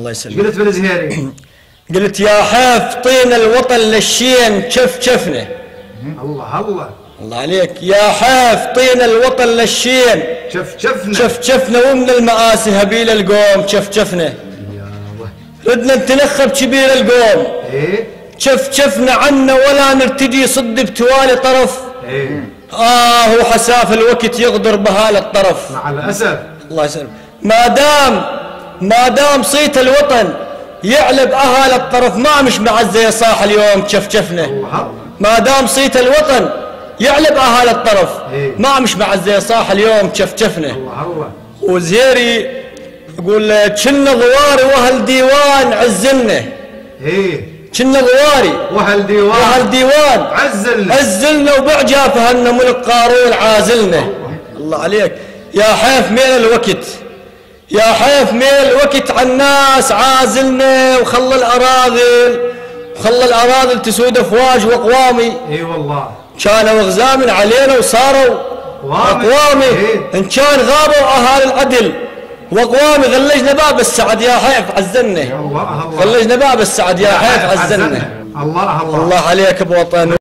الله يسلمك. قلت بالزهيري قلت يا حيف طين الوطن للشين شف شفنا الله الله. الله عليك. يا حيف طين الوطن للشين. شف شفنا شف شفنا ومن المآسي هبيل القوم شف شفنا يا الله. ردنا نتنخب كبير القوم. إيه؟ شف شفنا عنا ولا نرتدي صد بتوالي طرف. إيه؟ آه وحساف الوقت يغدر بهال الطرف مع الأسف. الله يسلمك. ما دام ما دام صيت الوطن يعلب أهل الطرف ما مش معزة يا صاح اليوم شفشفنا الله الله ما دام صيت الوطن يعلب أهل الطرف. ما مش معزة يا صاح اليوم شفشفنا الله الله وزيري يقول كنا ضواري وأهل ديوان عزلنا. إيه كنا ضواري وأهل ديوان وأهل ديوان عزلنا. عزلنا وبعجا فهنا ملك قارون عازلنا. الله عليك. يا حيف مين الوقت؟ يا حيف مين الوقت على الناس عازلنا وخلى الأراذل وخلى الأراذل تسود أفواج وأقوامي. إي والله. كانوا غزام علينا وصاروا أقوامي. أقوامي. إيه. إن كان غابوا أهالي العدل وأقوامي غلجنا باب السعد يا حيف عزلنا الله الله. غلجنا باب السعد يا حيف عزلنا الله الله. الله عليك بوطن